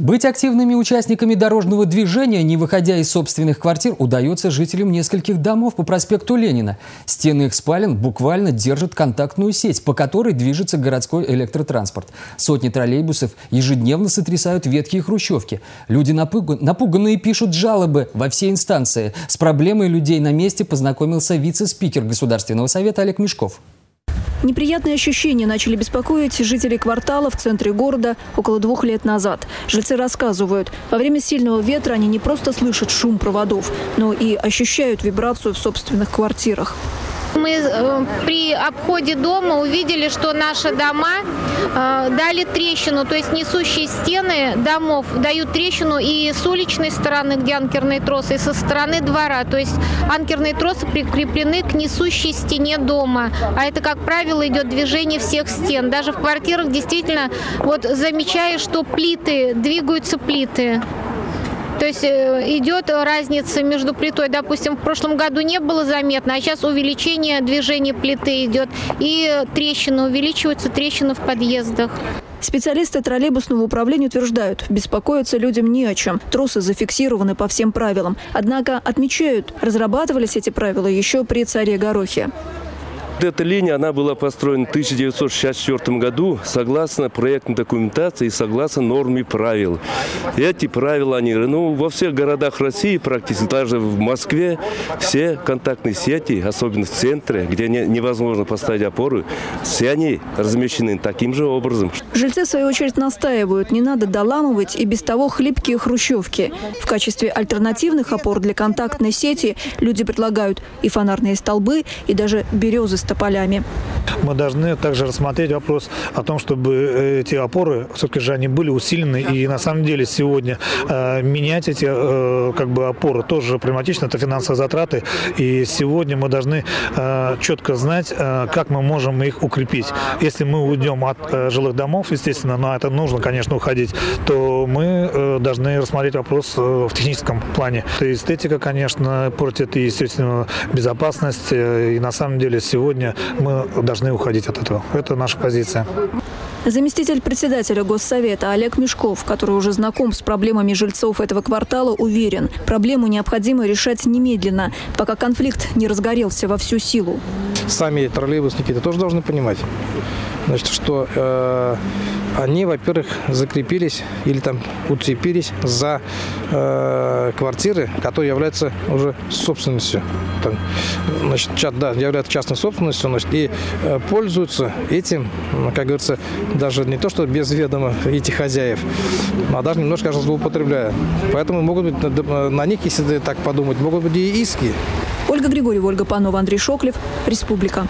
Быть активными участниками дорожного движения, не выходя из собственных квартир, удается жителям нескольких домов по проспекту Ленина. Стены их спален буквально держат контактную сеть, по которой движется городской электротранспорт. Сотни троллейбусов ежедневно сотрясают ветхие хрущевки. Люди напуганные пишут жалобы во все инстанции. С проблемой людей на месте познакомился вице-спикер Государственного совета Олег Мешков. Неприятные ощущения начали беспокоить жителей квартала в центре города около двух лет назад. Жильцы рассказывают, во время сильного ветра они не просто слышат шум проводов, но и ощущают вибрацию в собственных квартирах. Мы э, при обходе дома увидели, что наши дома э, дали трещину, то есть несущие стены домов дают трещину и с уличной стороны, где анкерные тросы, и со стороны двора. То есть анкерные тросы прикреплены к несущей стене дома. А это, как правило, идет движение всех стен. Даже в квартирах действительно вот замечаешь, что плиты, двигаются плиты. То есть э, идет разница между плитой, допустим, в прошлом году не было заметно, а сейчас увеличение движения плиты идет, и трещины увеличиваются, трещины в подъездах. Специалисты троллейбусного управления утверждают, беспокоиться людям не о чем. Тросы зафиксированы по всем правилам. Однако отмечают, разрабатывались эти правила еще при царе Горохе. Эта линия она была построена в 1964 году согласно проектной документации и согласно норме правил. Эти правила, они ну, во всех городах России практически, даже в Москве, все контактные сети, особенно в центре, где не, невозможно поставить опоры, все они размещены таким же образом. Жильцы, в свою очередь, настаивают, не надо доламывать и без того хлипкие хрущевки. В качестве альтернативных опор для контактной сети люди предлагают и фонарные столбы, и даже березы тополями. Мы должны также рассмотреть вопрос о том, чтобы э, эти опоры, все-таки же они были усилены. И на самом деле сегодня э, менять эти э, как бы опоры тоже проблематично, это финансовые затраты. И сегодня мы должны э, четко знать, э, как мы можем их укрепить. Если мы уйдем от э, жилых домов, естественно, но это нужно, конечно, уходить, то мы э, должны рассмотреть вопрос э, в техническом плане. Эстетика, конечно, портит и, естественно, безопасность. Э, и на самом деле сегодня сегодня мы должны уходить от этого. Это наша позиция. Заместитель председателя Госсовета Олег Мешков, который уже знаком с проблемами жильцов этого квартала, уверен, проблему необходимо решать немедленно, пока конфликт не разгорелся во всю силу. Сами троллейбусники это тоже должны понимать, значит, что э, они, во-первых, закрепились или там уцепились за э, квартиры, которые являются уже собственностью. Там, значит, чат, да, являются частной собственностью, значит, и э, пользуются этим, как говорится, даже не то, что без ведома этих хозяев, а даже немножко, кажется, злоупотребляя. Поэтому могут быть на, на них, если так подумать, могут быть и иски. Ольга Григорьева, Ольга Панова, Андрей Шоклев, Республика.